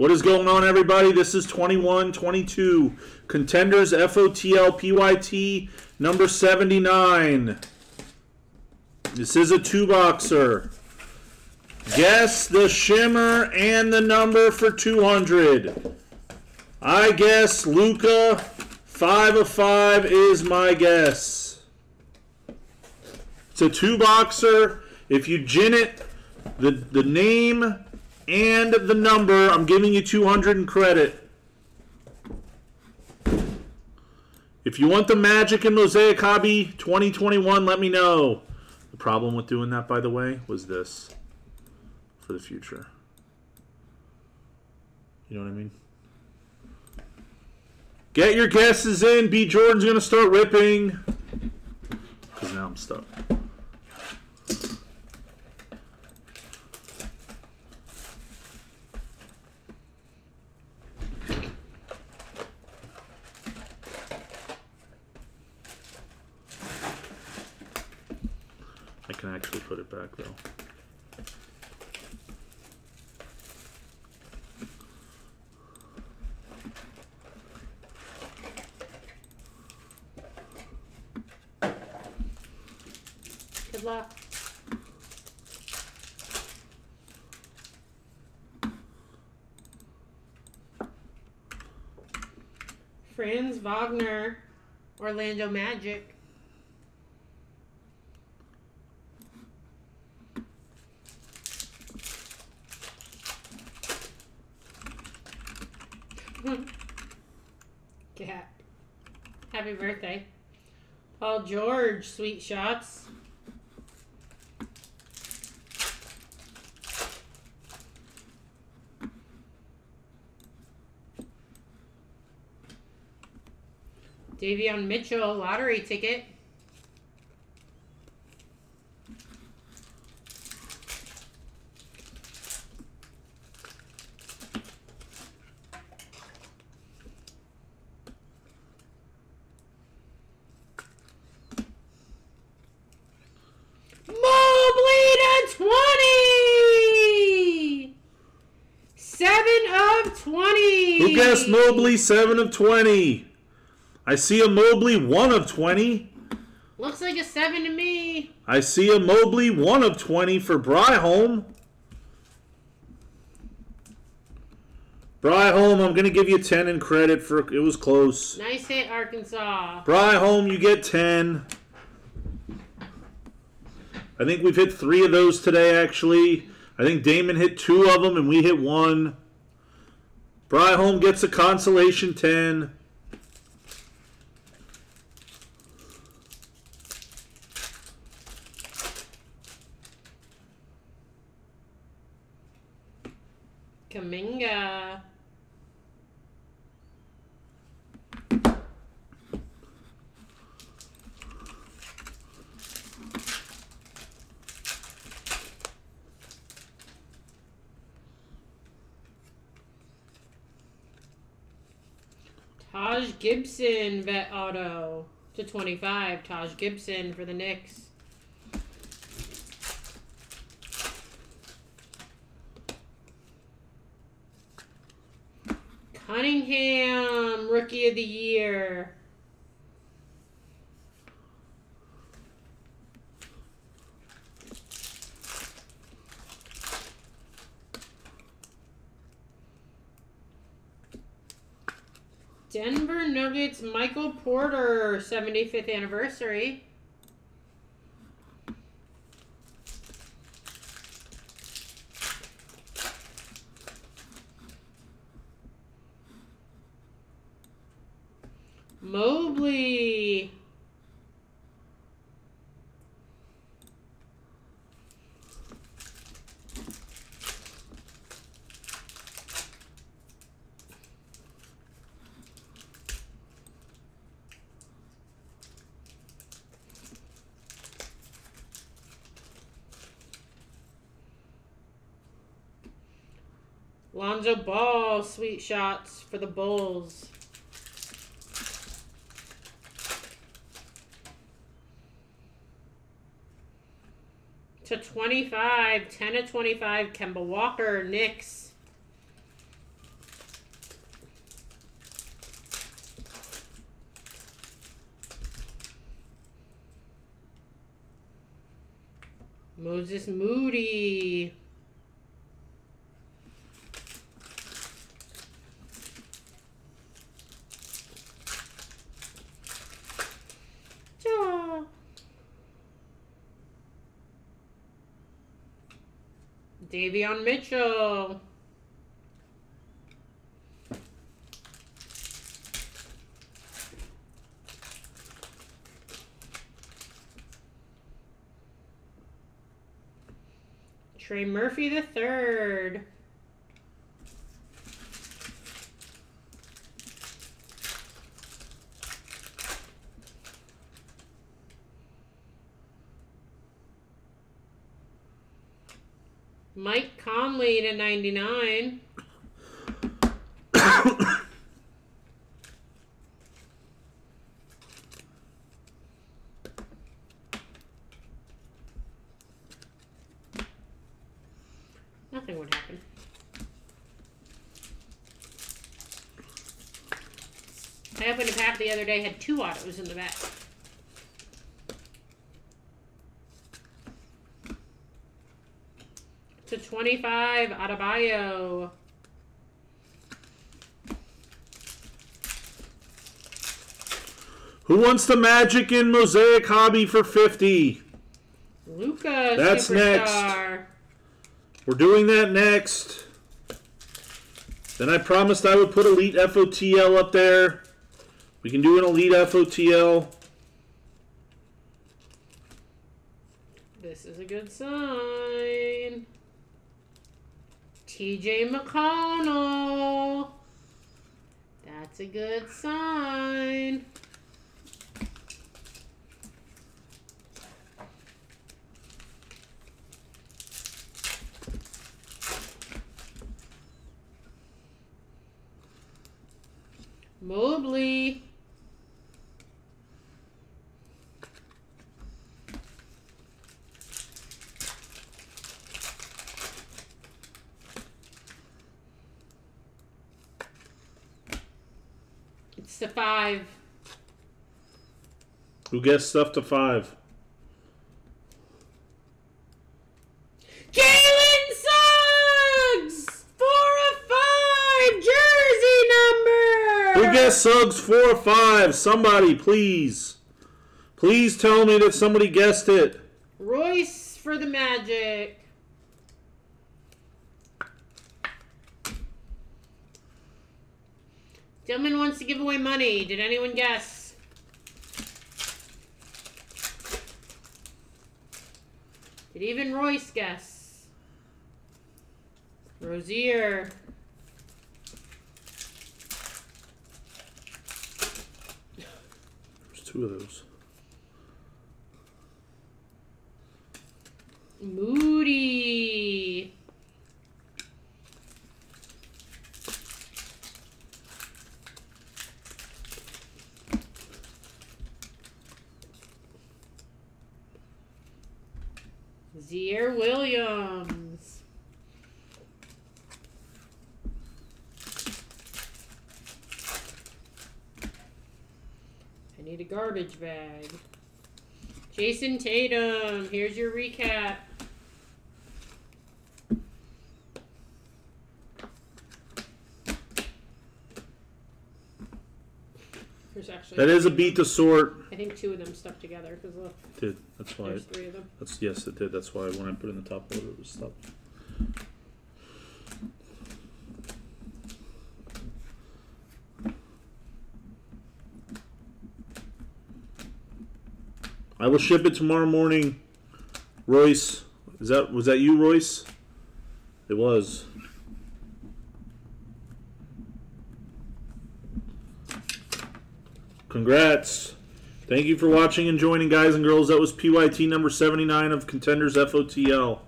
What is going on, everybody? This is 21 22 Contenders FOTL PYT number 79. This is a two boxer. Guess the shimmer and the number for 200. I guess Luka 5 of 5 is my guess. It's a two boxer. If you gin it, the, the name and the number, I'm giving you 200 in credit. If you want the Magic and Mosaic Hobby 2021, let me know. The problem with doing that, by the way, was this for the future. You know what I mean? Get your guesses in. B. Jordan's going to start ripping. Because now I'm stuck. Can actually put it back though. Good luck. Franz Wagner, Orlando Magic. Happy birthday. Paul George, sweet shots. Davion Mitchell, lottery ticket. Mobley to 20! 7 of 20. Who guessed Mobley 7 of 20? I see a Mobley 1 of 20. Looks like a 7 to me. I see a Mobley 1 of 20 for Bryholm. Bryholm, I'm going to give you 10 in credit for it was close. Nice hit, Arkansas. Bryholm, you get 10. I think we've hit three of those today, actually. I think Damon hit two of them, and we hit one. Bryholm gets a consolation 10. Kuminga. Taj Gibson, vet auto to 25. Taj Gibson for the Knicks. Cunningham, rookie of the year. Denver Nuggets, Michael Porter, 75th anniversary. Mobley. Lonzo Ball, sweet shots for the Bulls. To 25, 10 to 25, Kemba Walker, Knicks. Moses Moody. Davion Mitchell. Trey Murphy the third. Mike Conley to 99. Nothing would happen. I opened a pack the other day, had two autos in the back. To 25, Adebayo. Who wants the Magic in Mosaic Hobby for 50? Luka, That's superstar. We're doing that next. Then I promised I would put Elite FOTL up there. We can do an Elite FOTL. This is a good sign. TJ McConnell. That's a good sign. Mobley. The five. Who gets stuff to five? Jalen Suggs! Four of five! Jersey number! Who gets Suggs four or five? Somebody, please. Please tell me that somebody guessed it. Royce for the Magic. Dillman wants to give away money. Did anyone guess? Did even Royce guess? Rozier. There's two of those. Moody. Ziaire Williams. I need a garbage bag. Jayson Tatum, here's your recap. There's actually, That is a beat to sort. I think two of them stuck together because look, uh, Did that's why? there's three of them. That's yes, it did. That's why when I put it in the top order, it was stuck. I will ship it tomorrow morning. Royce, is that was that you, Royce? It was. Congrats. Thank you for watching and joining, guys and girls. That was PYT number 79 of Contenders FOTL.